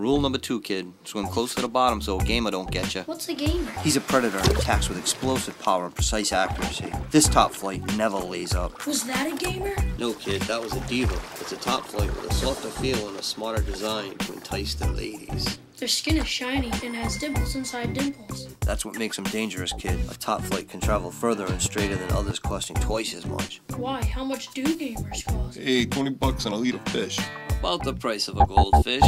Rule number two, kid. Swim close to the bottom so a gamer don't get you. What's a gamer? He's a predator and attacks with explosive power and precise accuracy. This Top-Flite never lays up. Was that a gamer? No, kid, that was a diva. It's a Top-Flite with a softer feel and a smarter design to entice the ladies. Their skin is shiny and has dimples inside dimples. That's what makes them dangerous, kid. A Top-Flite can travel further and straighter than others, costing twice as much. Why? How much do gamers cost? Hey, 20 bucks and I'll eat a fish. About the price of a goldfish.